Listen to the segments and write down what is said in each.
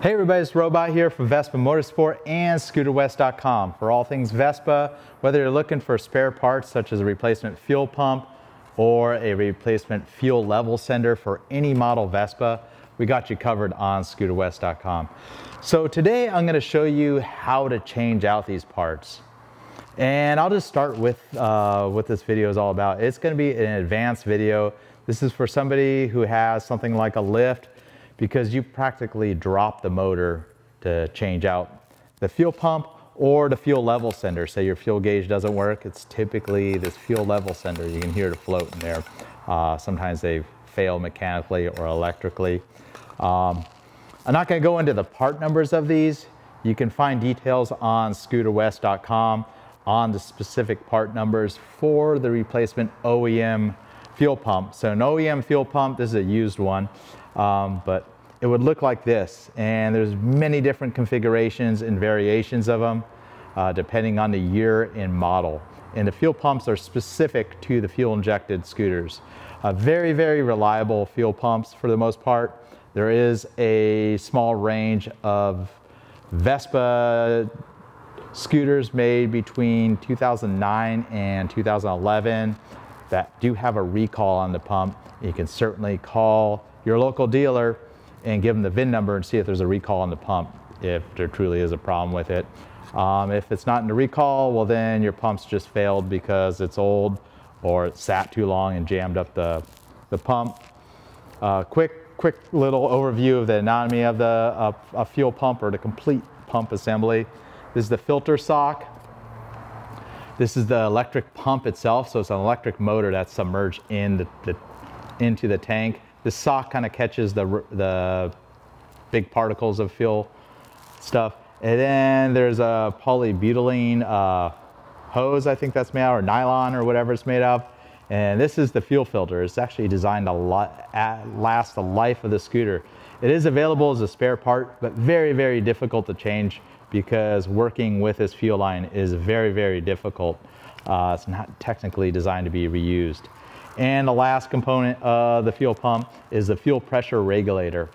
Hey everybody, it's Robot here from Vespa Motorsport and ScooterWest.com. For all things Vespa, whether you're looking for spare parts such as a replacement fuel pump or a replacement fuel level sender for any model Vespa, we got you covered on ScooterWest.com. So today I'm gonna show you how to change out these parts. And I'll just start with uh, what this video is all about. It's gonna be an advanced video. This is for somebody who has something like a lift because you practically drop the motor to change out the fuel pump or the fuel level sender. Say your fuel gauge doesn't work, it's typically this fuel level sender. You can hear it float in there. Uh, sometimes they fail mechanically or electrically. Um, I'm not gonna go into the part numbers of these. You can find details on scooterwest.com on the specific part numbers for the replacement OEM fuel pump. So an OEM fuel pump, this is a used one, um, but it would look like this. And there's many different configurations and variations of them, uh, depending on the year and model. And the fuel pumps are specific to the fuel injected scooters. Uh, very, very reliable fuel pumps for the most part. There is a small range of Vespa scooters made between 2009 and 2011 that do have a recall on the pump. You can certainly call your local dealer and give them the VIN number and see if there's a recall on the pump, if there truly is a problem with it. Um, if it's not in the recall, well then your pump's just failed because it's old or it sat too long and jammed up the, the pump. Uh, quick, quick little overview of the anatomy of the uh, a fuel pump or the complete pump assembly. This is the filter sock. This is the electric pump itself. So it's an electric motor that's submerged in the, the into the tank. The sock kind of catches the, the big particles of fuel stuff. And then there's a polybutylene uh, hose, I think that's made out, or nylon or whatever it's made of. And this is the fuel filter. It's actually designed to last the life of the scooter. It is available as a spare part, but very, very difficult to change because working with this fuel line is very, very difficult. Uh, it's not technically designed to be reused. And the last component of the fuel pump is the fuel pressure regulator.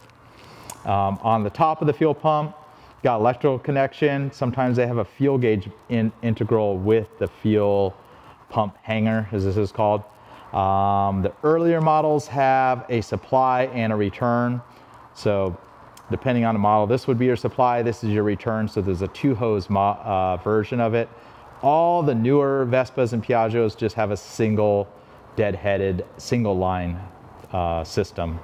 Um, on the top of the fuel pump, got electrical connection. Sometimes they have a fuel gauge in, integral with the fuel pump hanger, as this is called. Um, the earlier models have a supply and a return. So depending on the model, this would be your supply, this is your return. So there's a two hose uh, version of it. All the newer Vespas and Piaggios just have a single dead-headed single line uh, system,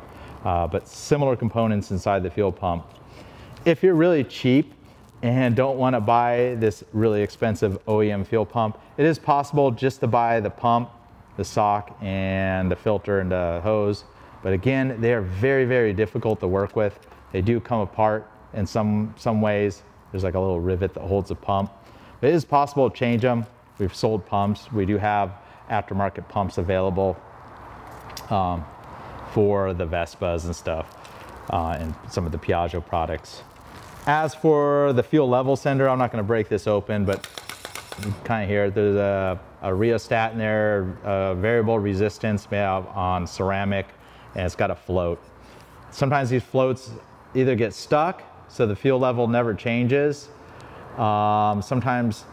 uh, but similar components inside the fuel pump. If you're really cheap and don't want to buy this really expensive OEM fuel pump, it is possible just to buy the pump, the sock, and the filter and the hose. But again, they are very, very difficult to work with. They do come apart in some, some ways. There's like a little rivet that holds the pump. It is possible to change them. We've sold pumps. We do have aftermarket pumps available um, for the Vespas and stuff uh, and some of the Piaggio products. As for the fuel level sender, I'm not going to break this open, but kind of here, there's a, a rheostat in there, a variable resistance made out on ceramic, and it's got a float. Sometimes these floats either get stuck, so the fuel level never changes. Um, sometimes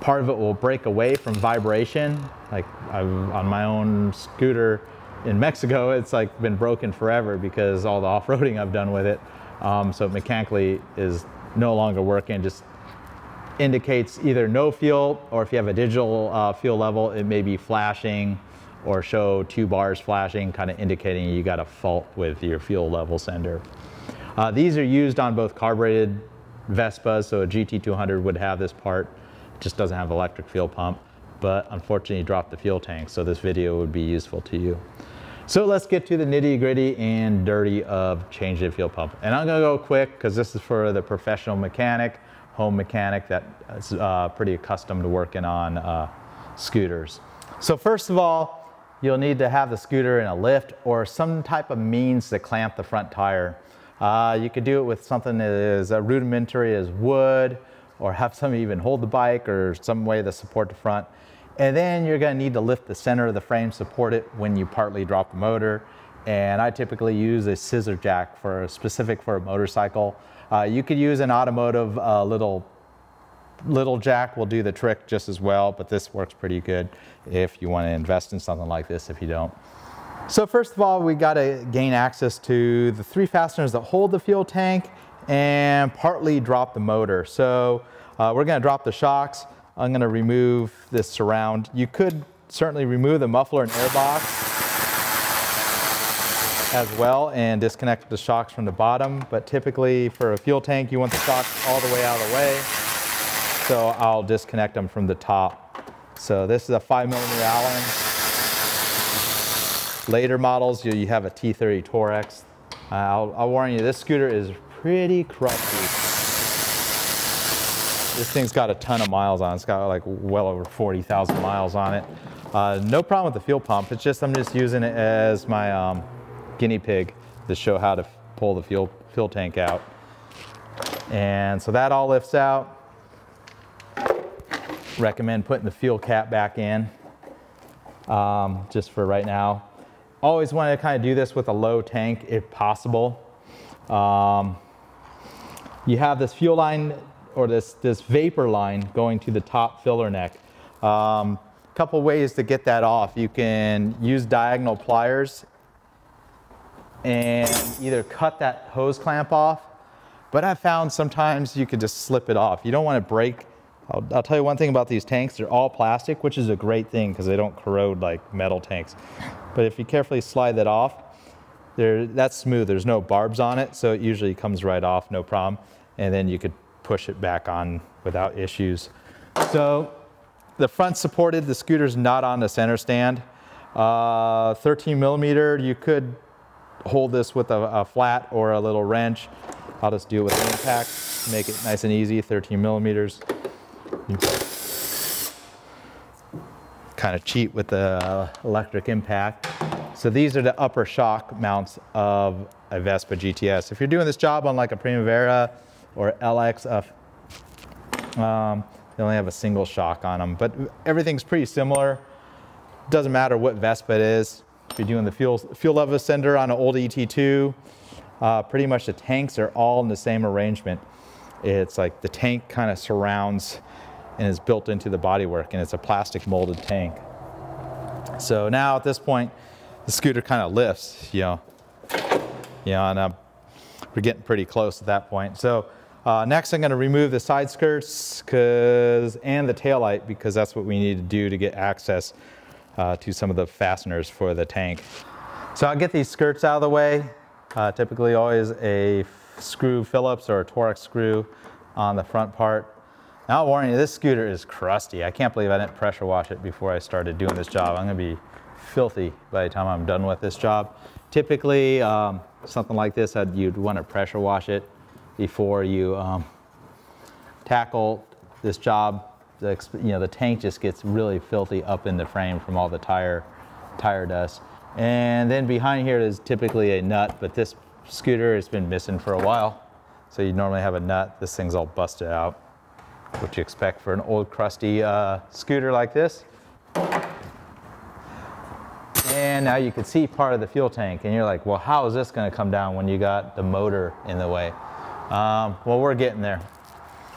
part of it will break away from vibration. Like I've, on my own scooter in Mexico, it's like been broken forever because all the off-roading I've done with it. Um, so mechanically is no longer working, just indicates either no fuel or if you have a digital uh, fuel level, it may be flashing or show two bars flashing, kind of indicating you got a fault with your fuel level sender. Uh, these are used on both carbureted Vespas, so a GT200 would have this part It just doesn't have electric fuel pump, but unfortunately you dropped the fuel tank, so this video would be useful to you. So let's get to the nitty gritty and dirty of changing the fuel pump. And I'm gonna go quick because this is for the professional mechanic, home mechanic that is uh, pretty accustomed to working on uh, scooters. So first of all, you'll need to have the scooter in a lift or some type of means to clamp the front tire. Uh, you could do it with something that is rudimentary as wood or have somebody even hold the bike or some way to support the front. And then you're gonna need to lift the center of the frame, support it when you partly drop the motor. and I typically use a scissor jack for specific for a motorcycle. Uh, you could use an automotive uh, little little jack will do the trick just as well, but this works pretty good if you want to invest in something like this if you don't. So first of all, we got to gain access to the three fasteners that hold the fuel tank and partly drop the motor. So uh, we're going to drop the shocks. I'm going to remove this surround. You could certainly remove the muffler and airbox as well and disconnect the shocks from the bottom. But typically for a fuel tank, you want the shocks all the way out of the way. So I'll disconnect them from the top. So this is a five millimeter Allen. Later models, you, you have a T30 Torx. Uh, I'll, I'll warn you, this scooter is pretty crusty. This thing's got a ton of miles on it. It's got like well over 40,000 miles on it. Uh, no problem with the fuel pump. It's just I'm just using it as my um, guinea pig to show how to pull the fuel, fuel tank out. And so that all lifts out. Recommend putting the fuel cap back in um, just for right now. Always want to kind of do this with a low tank if possible. Um, you have this fuel line or this, this vapor line going to the top filler neck. Um, couple ways to get that off. You can use diagonal pliers and either cut that hose clamp off, but I found sometimes you could just slip it off. You don't want to break. I'll, I'll tell you one thing about these tanks, they're all plastic, which is a great thing because they don't corrode like metal tanks. But if you carefully slide that off, that's smooth. There's no barbs on it, so it usually comes right off, no problem. And then you could push it back on without issues. So the front supported, the scooter's not on the center stand. Uh, 13 millimeter, you could hold this with a, a, flat or a little wrench. I'll just do it with an impact, make it nice and easy, 13 millimeters. Kind of cheat with the uh, electric impact. So these are the upper shock mounts of a Vespa GTS. If you're doing this job on like a Primavera or LX, uh, um, they only have a single shock on them, but everything's pretty similar. Doesn't matter what Vespa it is. If you're doing the fuel, fuel level ascender on an old ET2, uh, pretty much the tanks are all in the same arrangement. It's like the tank kind of surrounds and is built into the bodywork and it's a plastic molded tank. So now at this point, the scooter kind of lifts, you know, you know, and uh, we're getting pretty close at that point. So uh, next, I'm going to remove the side skirts cause, and the tail light because that's what we need to do to get access uh, to some of the fasteners for the tank. So I'll get these skirts out of the way. Uh, typically always a screw Phillips or a Torx screw on the front part. Now I'll warn you, this scooter is crusty. I can't believe I didn't pressure wash it before I started doing this job. I'm gonna be filthy by the time I'm done with this job. Typically, um, something like this, I'd, you'd want to pressure wash it before you um, tackle this job. The, you know, the tank just gets really filthy up in the frame from all the tire, tire dust. And then behind here is typically a nut, but this scooter has been missing for a while. So you normally have a nut. This thing's all busted out, what you expect for an old crusty uh, scooter like this. And now you can see part of the fuel tank and you're like, well, how is this gonna come down when you got the motor in the way? Um, well, we're getting there.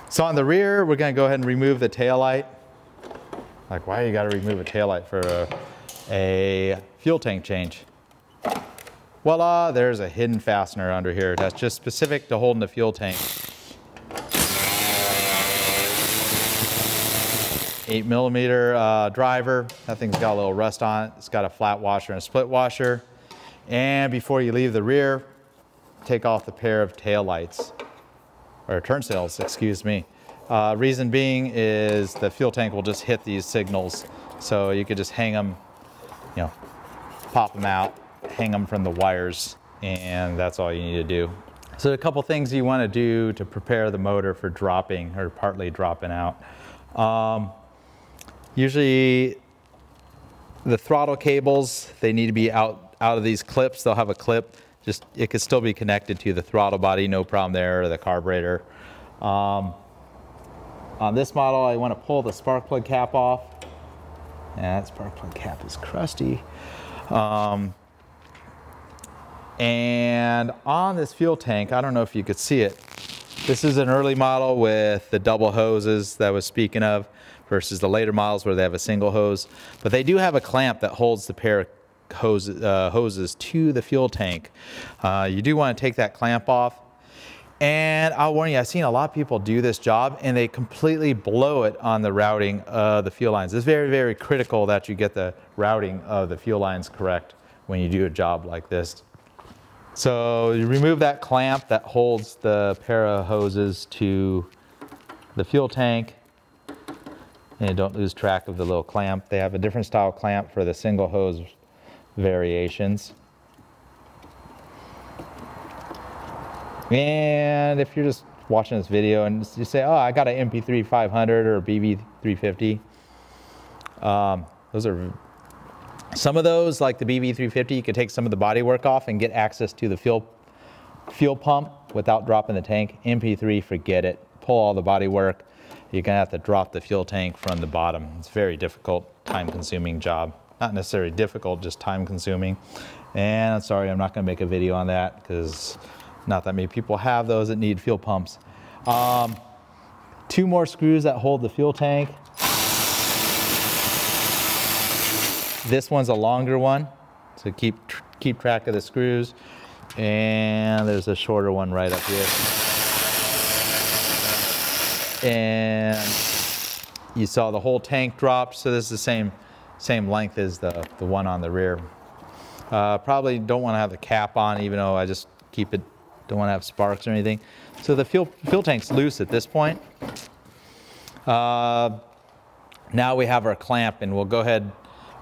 So on the rear, we're gonna go ahead and remove the tail light. Like, why you gotta remove a tail light for a, a fuel tank change? Voila, there's a hidden fastener under here that's just specific to holding the fuel tank. Eight millimeter uh, driver. That thing's got a little rust on it. It's got a flat washer and a split washer. And before you leave the rear, take off the pair of tail lights, or turnstiles, excuse me. Uh, reason being is the fuel tank will just hit these signals. So you could just hang them, you know, pop them out, hang them from the wires, and that's all you need to do. So a couple things you want to do to prepare the motor for dropping or partly dropping out. Um, usually the throttle cables, they need to be out, out of these clips. They'll have a clip just it could still be connected to the throttle body, no problem there, or the carburetor. Um, on this model, I want to pull the spark plug cap off. And that spark plug cap is crusty. Um, And on this fuel tank, I don't know if you could see it. This is an early model with the double hoses that I was speaking of versus the later models where they have a single hose. But they do have a clamp that holds the pair of hoses, uh, hoses to the fuel tank. Uh, you do want to take that clamp off. And I'll warn you, I've seen a lot of people do this job and they completely blow it on the routing of the fuel lines. It's very, very critical that you get the routing of the fuel lines correct when you do a job like this. So you remove that clamp that holds the pair of hoses to the fuel tank and don't lose track of the little clamp. They have a different style clamp for the single hose variations. And if you're just watching this video and you say, oh, I got an MP3 500 or BV 350, um, those are some of those, like the BV350, you could take some of the body work off and get access to the fuel, fuel pump without dropping the tank. MP3, forget it. Pull all the body work. You're gonna have to drop the fuel tank from the bottom. It's very difficult, time consuming job. Not necessarily difficult, just time consuming. And I'm sorry, I'm not gonna make a video on that because not that many people have those that need fuel pumps. Um, two more screws that hold the fuel tank. This one's a longer one, so keep, keep track of the screws. And there's a shorter one right up here. And you saw the whole tank drop, so this is the same, same length as the, the one on the rear. Uh, probably don't want to have the cap on, even though I just keep it, don't want to have sparks or anything. So the fuel, fuel tank's loose at this point. Uh, now we have our clamp and we'll go ahead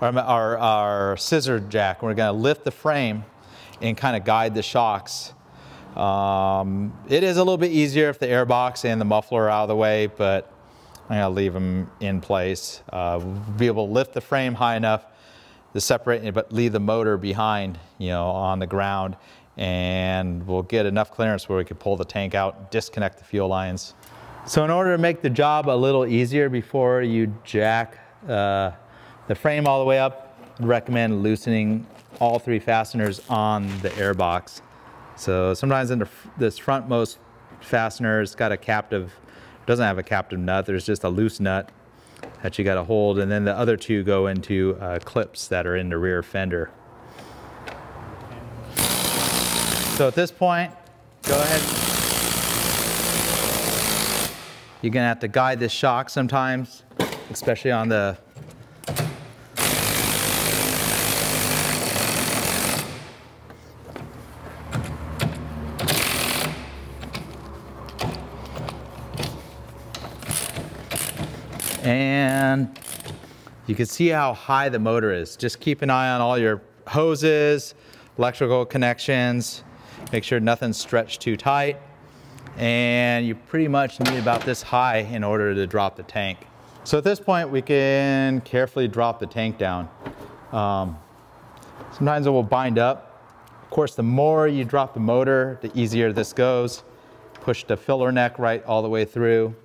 our, our, our scissor jack. We're going to lift the frame and kind of guide the shocks. Um, it is a little bit easier if the airbox and the muffler are out of the way, but I'm to leave them in place. Uh, be able to lift the frame high enough to separate it, but leave the motor behind, you know, on the ground. And we'll get enough clearance where we can pull the tank out, disconnect the fuel lines. So in order to make the job a little easier before you jack uh, the frame all the way up, I'd recommend loosening all three fasteners on the airbox. So sometimes in the, this frontmost fastener, it's got a captive, doesn't have a captive nut, there's just a loose nut that you got to hold, and then the other two go into uh, clips that are in the rear fender. So at this point, go ahead. You're gonna have to guide this shock sometimes, especially on the And you can see how high the motor is. Just keep an eye on all your hoses, electrical connections, make sure nothing's stretched too tight. And you pretty much need about this high in order to drop the tank. So at this point, we can carefully drop the tank down. Um, sometimes it will bind up. Of course, the more you drop the motor, the easier this goes. Push the filler neck right all the way through.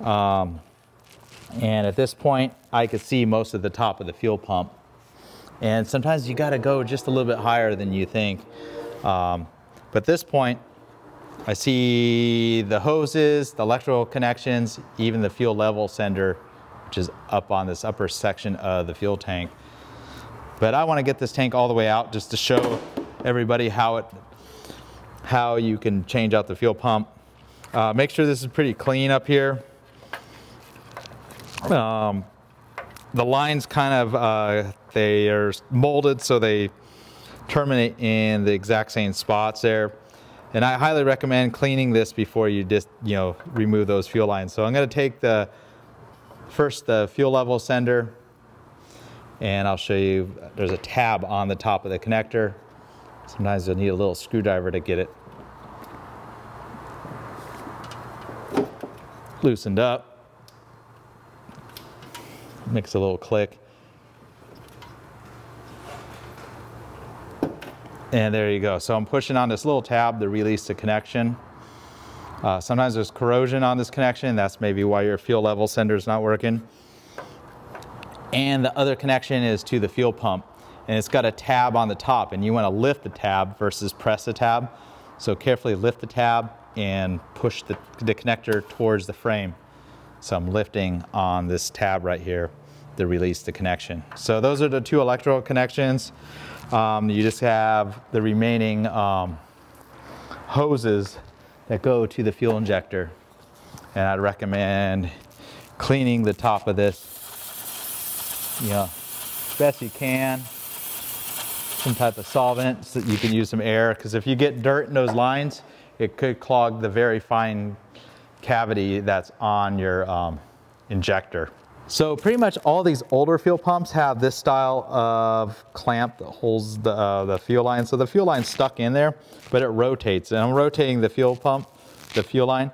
Um, and at this point, I could see most of the top of the fuel pump. And sometimes you gotta go just a little bit higher than you think. Um, but at this point, I see the hoses, the electrical connections, even the fuel level sender, which is up on this upper section of the fuel tank. But I wanna get this tank all the way out just to show everybody how it, how you can change out the fuel pump. Uh, make sure this is pretty clean up here. Um, the lines kind of, uh, they are molded so they terminate in the exact same spots there. And I highly recommend cleaning this before you just, you know, remove those fuel lines. So I'm gonna take the, first the fuel level sender, and I'll show you, there's a tab on the top of the connector. Sometimes you'll need a little screwdriver to get it loosened up makes a little click. And there you go. So I'm pushing on this little tab to release the connection. Uh, sometimes there's corrosion on this connection. That's maybe why your fuel level sender is not working. And the other connection is to the fuel pump. and it's got a tab on the top and you want to lift the tab versus press the tab. So carefully lift the tab and push the, the connector towards the frame. So I'm lifting on this tab right here to release the connection. So those are the two electrical connections. Um, you just have the remaining um, hoses that go to the fuel injector. And I'd recommend cleaning the top of this, you know, best you can. Some type of solvent so that you can use some air because if you get dirt in those lines, it could clog the very fine cavity that's on your um, injector. So pretty much all these older fuel pumps have this style of clamp that holds the, uh, the fuel line. So the fuel line's stuck in there, but it rotates. And I'm rotating the fuel pump, the fuel line.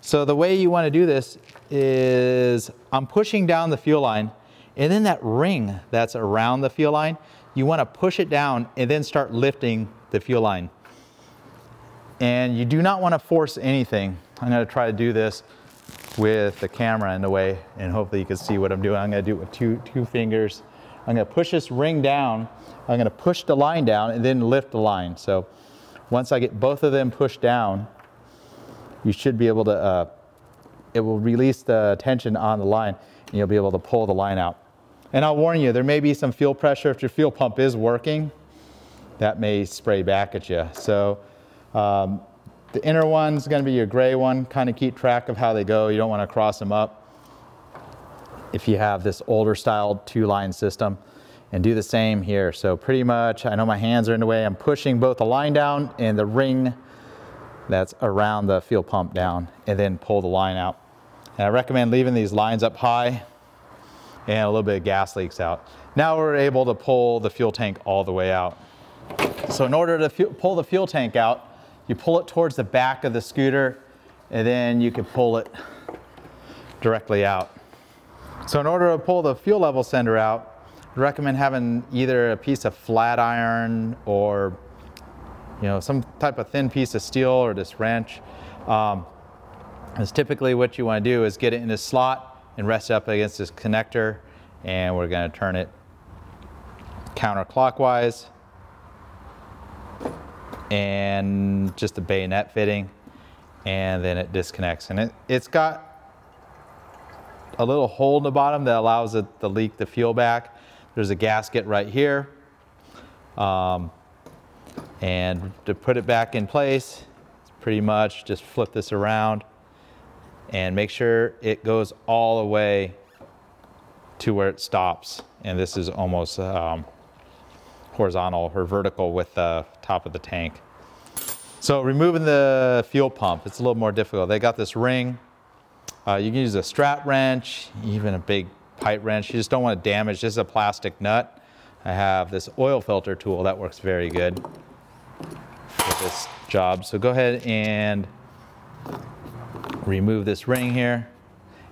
So the way you want to do this is I'm pushing down the fuel line and then that ring that's around the fuel line, you want to push it down and then start lifting the fuel line. And you do not want to force anything. I'm to try to do this with the camera in the way and hopefully you can see what I'm doing. I'm gonna do it with two, two fingers. I'm gonna push this ring down. I'm gonna push the line down and then lift the line. So once I get both of them pushed down, you should be able to, uh, it will release the tension on the line and you'll be able to pull the line out. And I'll warn you, there may be some fuel pressure if your fuel pump is working, that may spray back at you. So um, the inner one's gonna be your gray one, kind of keep track of how they go. You don't wanna cross them up if you have this older style two line system and do the same here. So pretty much, I know my hands are in the way. I'm pushing both the line down and the ring that's around the fuel pump down and then pull the line out. And I recommend leaving these lines up high and a little bit of gas leaks out. Now we're able to pull the fuel tank all the way out. So in order to pull the fuel tank out, you pull it towards the back of the scooter and then you can pull it directly out. So in order to pull the fuel level sender out, I recommend having either a piece of flat iron or you know some type of thin piece of steel or this wrench. Um, because typically what you want to do is get it in this slot and rest it up against this connector and we're going to turn it counterclockwise and just a bayonet fitting and then it disconnects. And it, it's got a little hole in the bottom that allows it to leak the fuel back. There's a gasket right here. Um, and to put it back in place pretty much just flip this around and make sure it goes all the way to where it stops. And this is almost um, horizontal or vertical with the top of the tank. So removing the fuel pump, it's a little more difficult. They got this ring. Uh, you can use a strap wrench, even a big pipe wrench. You just don't want to damage. This is a plastic nut. I have this oil filter tool that works very good for this job. So go ahead and remove this ring here.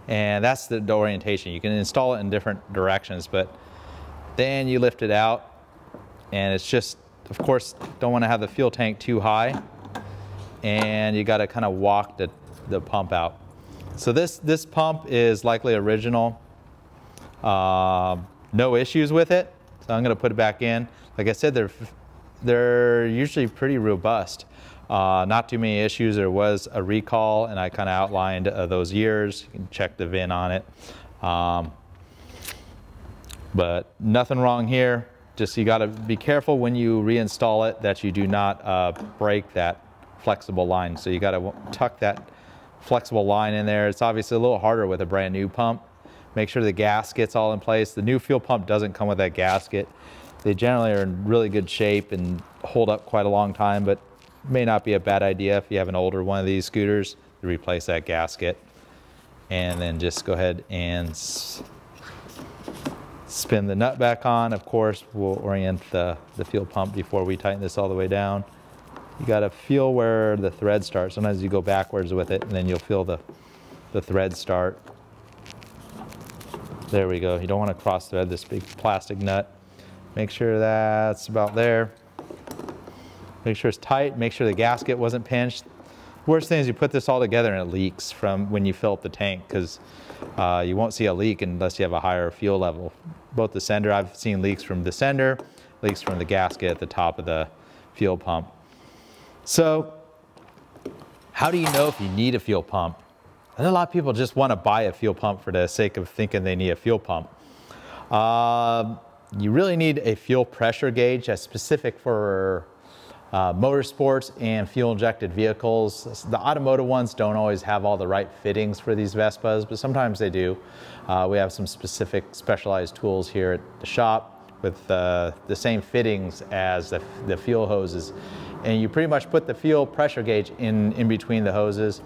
And that's the orientation. You can install it in different directions, but then you lift it out and it's just, of course, don't want to have the fuel tank too high. And you got to kind of walk the, the pump out. So this, this pump is likely original. Uh, no issues with it. So I'm going to put it back in. Like I said, they're, they're usually pretty robust. Uh, not too many issues. There was a recall, and I kind of outlined uh, those years. You can check the VIN on it. Um, but nothing wrong here just you got to be careful when you reinstall it that you do not uh, break that flexible line. So you got to tuck that flexible line in there. It's obviously a little harder with a brand new pump. Make sure the gasket's all in place. The new fuel pump doesn't come with that gasket. They generally are in really good shape and hold up quite a long time, but may not be a bad idea if you have an older one of these scooters to replace that gasket. And then just go ahead and spin the nut back on. Of course, we'll orient the, the fuel pump before we tighten this all the way down. You gotta feel where the thread starts. Sometimes you go backwards with it and then you'll feel the, the thread start. There we go. You don't wanna cross thread this big plastic nut. Make sure that's about there. Make sure it's tight. Make sure the gasket wasn't pinched. Worst thing is you put this all together and it leaks from when you fill up the tank because uh, you won't see a leak unless you have a higher fuel level. Both the sender, I've seen leaks from the sender, leaks from the gasket at the top of the fuel pump. So how do you know if you need a fuel pump? And a lot of people just want to buy a fuel pump for the sake of thinking they need a fuel pump. Uh, you really need a fuel pressure gauge that's specific for uh, motorsports and fuel injected vehicles. The automotive ones don't always have all the right fittings for these Vespas, but sometimes they do. Uh, we have some specific specialized tools here at the shop with uh, the same fittings as the, the fuel hoses. And you pretty much put the fuel pressure gauge in, in between the hoses.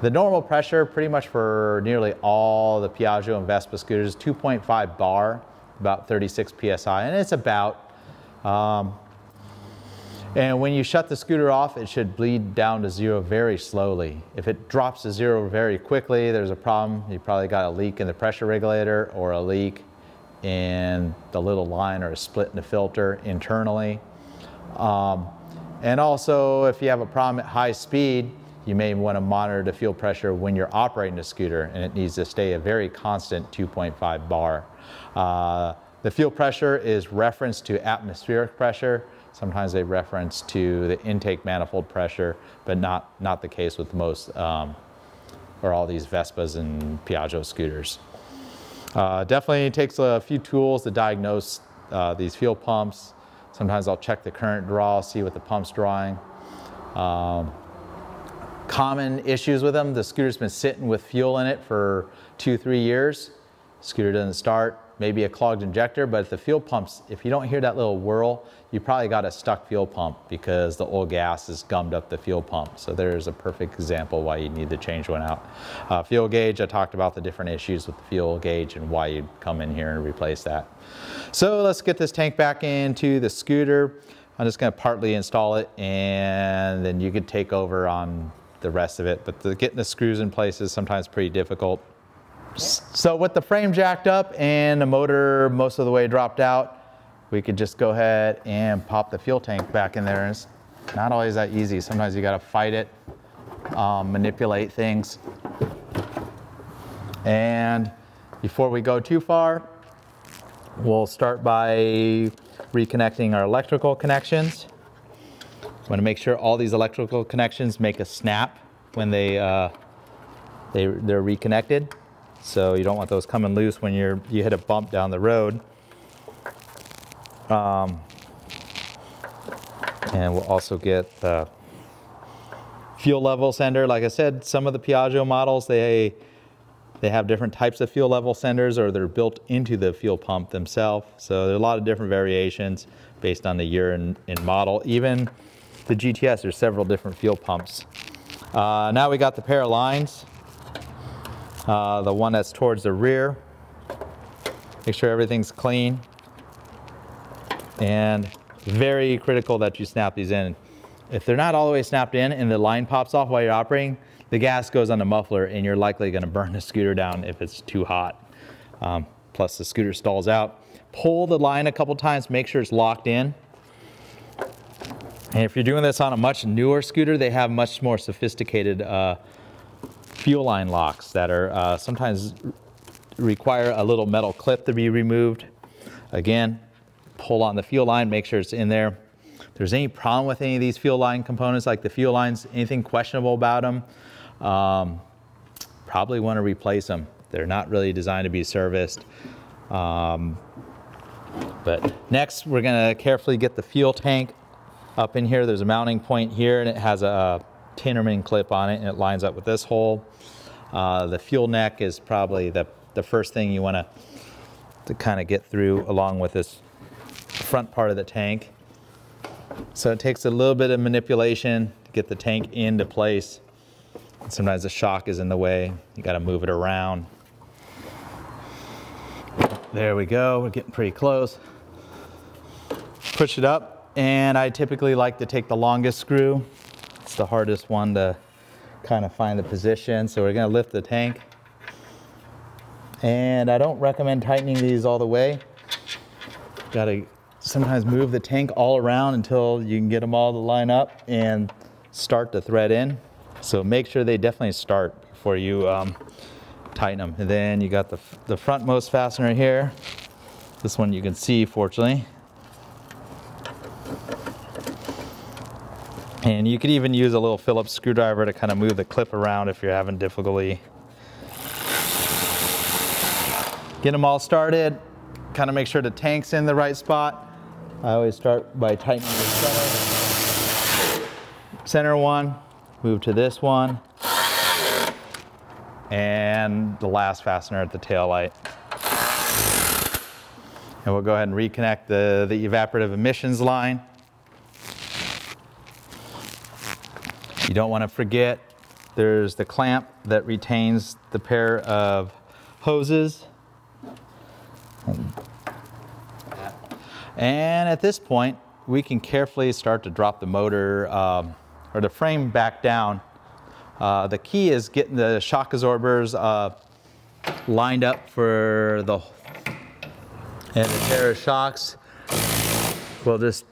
The normal pressure pretty much for nearly all the Piaggio and Vespa scooters is 2.5 bar, about 36 PSI, and it's about um, and when you shut the scooter off, it should bleed down to zero very slowly. If it drops to zero very quickly, there's a problem. You probably got a leak in the pressure regulator or a leak in the little line or a split in the filter internally. Um, and also, if you have a problem at high speed, you may want to monitor the fuel pressure when you're operating the scooter, and it needs to stay a very constant 2.5 bar. Uh, the fuel pressure is referenced to atmospheric pressure, Sometimes they reference to the intake manifold pressure, but not, not the case with most um, or all these Vespas and Piaggio scooters. Uh, definitely takes a few tools to diagnose uh, these fuel pumps. Sometimes I'll check the current draw, see what the pump's drawing. Um, common issues with them, the scooter's been sitting with fuel in it for two, three years. Scooter doesn't start, maybe a clogged injector, but if the fuel pumps, if you don't hear that little whirl, you probably got a stuck fuel pump because the old gas has gummed up the fuel pump. So there's a perfect example why you need to change one out. Uh, fuel gauge, I talked about the different issues with the fuel gauge and why you'd come in here and replace that. So let's get this tank back into the scooter. I'm just gonna partly install it and then you could take over on the rest of it. But the, getting the screws in place is sometimes pretty difficult. So with the frame jacked up and the motor most of the way dropped out, we could just go ahead and pop the fuel tank back in there. It's not always that easy. Sometimes you gotta fight it, um, manipulate things. And before we go too far, we'll start by reconnecting our electrical connections. Want to make sure all these electrical connections make a snap when they, uh, they, they're reconnected. So you don't want those coming loose when you're, you hit a bump down the road. Um, and we'll also get the fuel level sender. Like I said, some of the Piaggio models, they, they have different types of fuel level senders or they're built into the fuel pump themselves. So there are a lot of different variations based on the year and, and model. Even the GTS, there's several different fuel pumps. Uh, now we got the pair of lines. Uh, the one that's towards the rear. Make sure everything's clean and very critical that you snap these in. If they're not all the way snapped in and the line pops off while you're operating, the gas goes on the muffler and you're likely gonna burn the scooter down if it's too hot. Um, plus the scooter stalls out. Pull the line a couple times, make sure it's locked in. And if you're doing this on a much newer scooter, they have much more sophisticated uh, fuel line locks that are uh, sometimes require a little metal clip to be removed. Again, pull on the fuel line, make sure it's in there. If there's any problem with any of these fuel line components, like the fuel lines, anything questionable about them, um, probably want to replace them. They're not really designed to be serviced. Um, but next, we're going to carefully get the fuel tank up in here. There's a mounting point here, and it has a Tinnerman clip on it, and it lines up with this hole. Uh, the fuel neck is probably the, the first thing you want to to kind of get through along with this front part of the tank. So it takes a little bit of manipulation to get the tank into place. Sometimes the shock is in the way. You got to move it around. There we go. We're getting pretty close. Push it up. And I typically like to take the longest screw. It's the hardest one to kind of find the position. So we're going to lift the tank. And I don't recommend tightening these all the way. Got to sometimes move the tank all around until you can get them all to line up and start the thread in. So make sure they definitely start before you um, tighten them. And then you got the, the frontmost fastener here. This one you can see, fortunately. And you could even use a little Phillips screwdriver to kind of move the clip around if you're having difficulty. Get them all started, kind of make sure the tank's in the right spot. I always start by tightening the center. Center one, move to this one, and the last fastener at the tail light. And we'll go ahead and reconnect the, the evaporative emissions line. You don't want to forget there's the clamp that retains the pair of hoses. At this point, we can carefully start to drop the motor um, or the frame back down. Uh, the key is getting the shock absorbers uh, lined up for the and the pair of shocks will just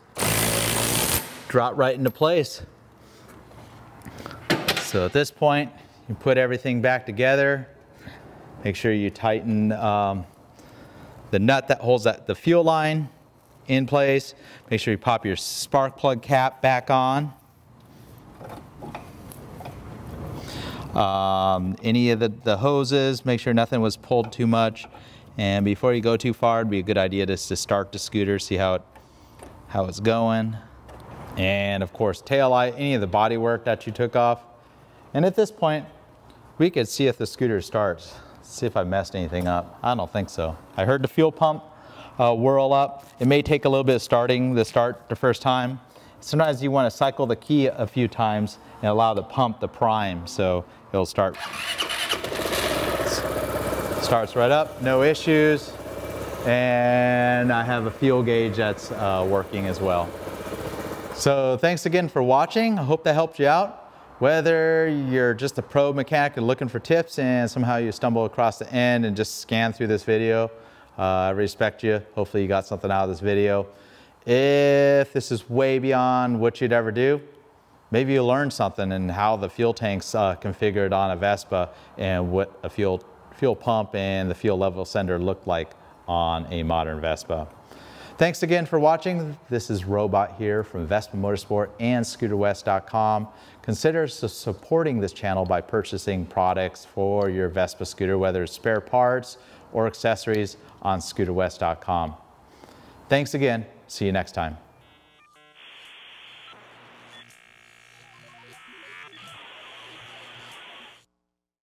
drop right into place. So at this point, you put everything back together. Make sure you tighten um, the nut that holds that, the fuel line in place. Make sure you pop your spark plug cap back on. Um, any of the, the hoses, make sure nothing was pulled too much. And before you go too far, it'd be a good idea just to start the scooter, see how, it, how it's going. And of course, tail light, any of the body work that you took off, and at this point, we could see if the scooter starts. See if I messed anything up. I don't think so. I heard the fuel pump uh, whirl up. It may take a little bit of starting the start the first time. Sometimes you want to cycle the key a few times and allow the pump to prime so it'll start. Starts right up, no issues. And I have a fuel gauge that's uh, working as well. So thanks again for watching. I hope that helped you out. Whether you're just a pro mechanic and looking for tips and somehow you stumble across the end and just scan through this video, uh, I respect you. Hopefully you got something out of this video. If this is way beyond what you'd ever do, maybe you learned something and how the fuel tank's uh, configured on a Vespa and what a fuel, fuel pump and the fuel level sender looked like on a modern Vespa. Thanks again for watching. This is Robot here from Vespa Motorsport and ScooterWest.com. Consider supporting this channel by purchasing products for your Vespa scooter, whether it's spare parts or accessories on ScooterWest.com. Thanks again. See you next time.